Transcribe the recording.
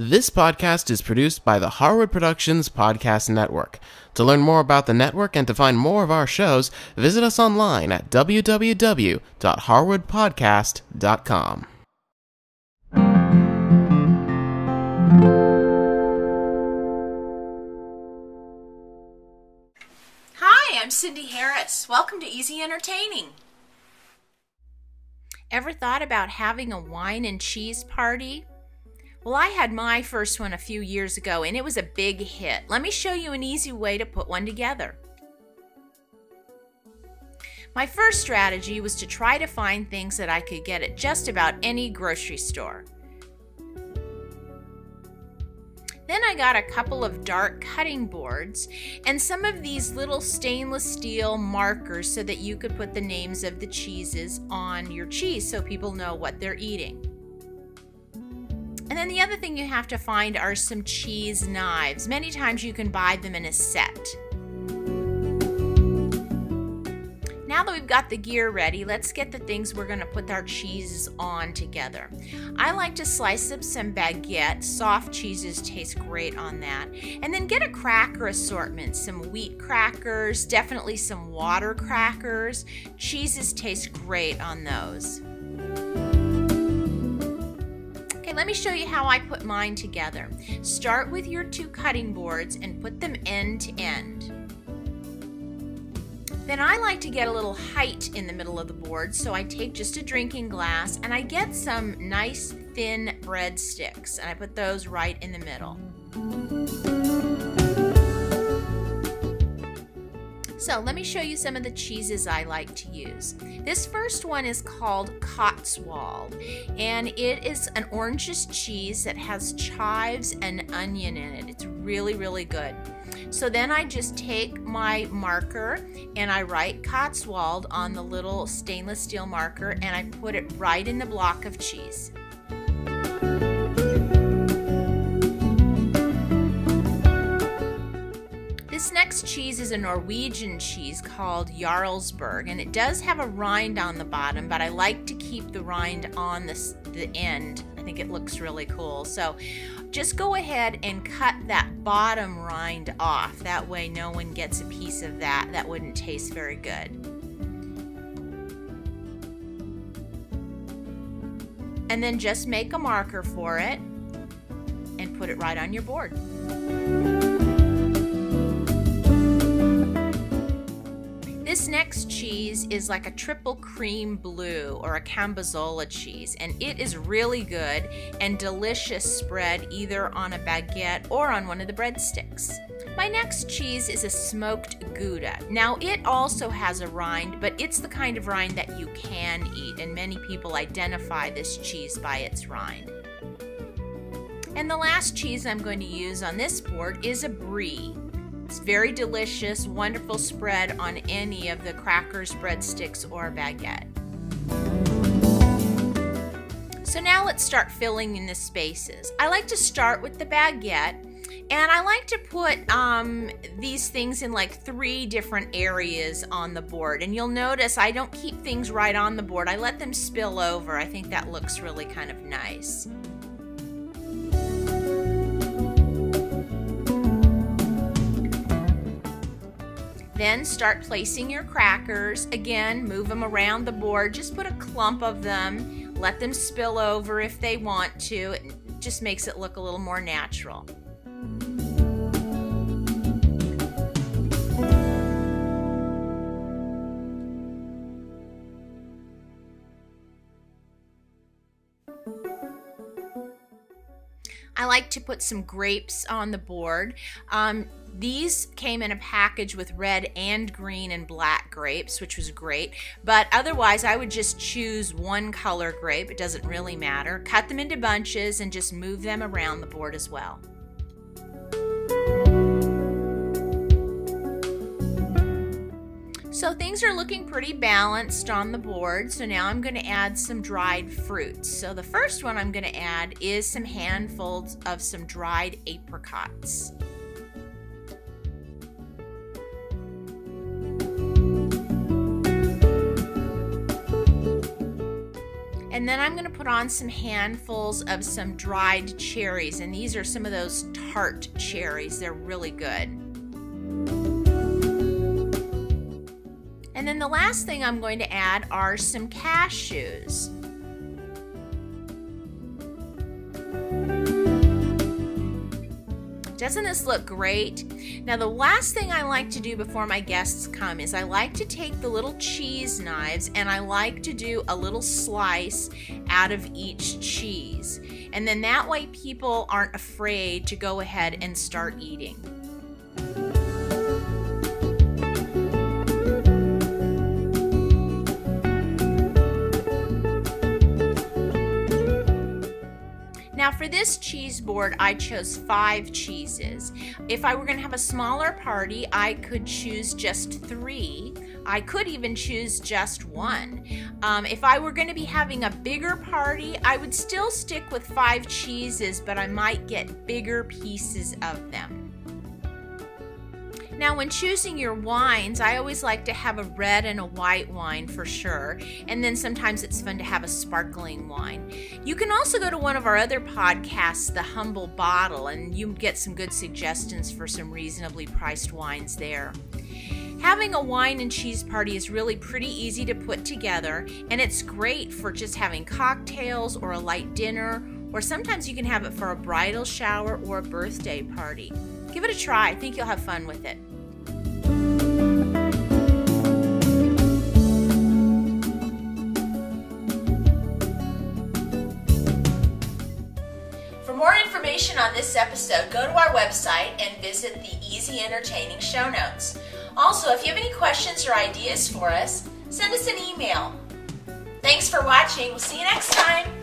This podcast is produced by the Harwood Productions Podcast Network. To learn more about the network and to find more of our shows, visit us online at www.harwoodpodcast.com. Hi, I'm Cindy Harris. Welcome to Easy Entertaining. Ever thought about having a wine and cheese party? Well, I had my first one a few years ago and it was a big hit. Let me show you an easy way to put one together. My first strategy was to try to find things that I could get at just about any grocery store. Then I got a couple of dark cutting boards and some of these little stainless steel markers so that you could put the names of the cheeses on your cheese so people know what they're eating. And then the other thing you have to find are some cheese knives. Many times you can buy them in a set. Now that we've got the gear ready, let's get the things we're going to put our cheeses on together. I like to slice up some baguette. Soft cheeses taste great on that. And then get a cracker assortment. Some wheat crackers, definitely some water crackers. Cheeses taste great on those. Let me show you how I put mine together. Start with your two cutting boards and put them end to end. Then I like to get a little height in the middle of the board, so I take just a drinking glass and I get some nice thin breadsticks and I put those right in the middle. So let me show you some of the cheeses I like to use. This first one is called Cotswold, and it is an oranges cheese that has chives and onion in it. It's really, really good. So then I just take my marker and I write Cotswold on the little stainless steel marker and I put it right in the block of cheese. This next cheese is a Norwegian cheese called Jarlsberg, and it does have a rind on the bottom, but I like to keep the rind on the, the end. I think it looks really cool. So just go ahead and cut that bottom rind off. That way no one gets a piece of that. That wouldn't taste very good. And then just make a marker for it and put it right on your board. This next cheese is like a triple cream blue or a Cambozola cheese, and it is really good and delicious spread either on a baguette or on one of the breadsticks. My next cheese is a smoked Gouda. Now, it also has a rind, but it's the kind of rind that you can eat, and many people identify this cheese by its rind. And the last cheese I'm going to use on this board is a brie. It's very delicious, wonderful spread on any of the crackers, breadsticks, or baguette. So now let's start filling in the spaces. I like to start with the baguette and I like to put um, these things in like three different areas on the board. And you'll notice I don't keep things right on the board. I let them spill over. I think that looks really kind of nice. Then start placing your crackers. Again, move them around the board. Just put a clump of them. Let them spill over if they want to. It just makes it look a little more natural. I like to put some grapes on the board. Um, these came in a package with red and green and black grapes, which was great. But otherwise, I would just choose one color grape. It doesn't really matter. Cut them into bunches and just move them around the board as well. So things are looking pretty balanced on the board. So now I'm going to add some dried fruits. So the first one I'm going to add is some handfuls of some dried apricots. And then I'm going to put on some handfuls of some dried cherries. And these are some of those tart cherries. They're really good. And then the last thing I'm going to add are some cashews. Doesn't this look great? Now the last thing I like to do before my guests come is I like to take the little cheese knives and I like to do a little slice out of each cheese. And then that way people aren't afraid to go ahead and start eating. For this cheese board, I chose five cheeses. If I were gonna have a smaller party, I could choose just three. I could even choose just one. Um, if I were gonna be having a bigger party, I would still stick with five cheeses, but I might get bigger pieces of them. Now, when choosing your wines, I always like to have a red and a white wine for sure. And then sometimes it's fun to have a sparkling wine. You can also go to one of our other podcasts, The Humble Bottle, and you get some good suggestions for some reasonably priced wines there. Having a wine and cheese party is really pretty easy to put together, and it's great for just having cocktails or a light dinner, or sometimes you can have it for a bridal shower or a birthday party. Give it a try. I think you'll have fun with it. Information on this episode, go to our website and visit the Easy Entertaining show notes. Also, if you have any questions or ideas for us, send us an email. Thanks for watching. We'll see you next time.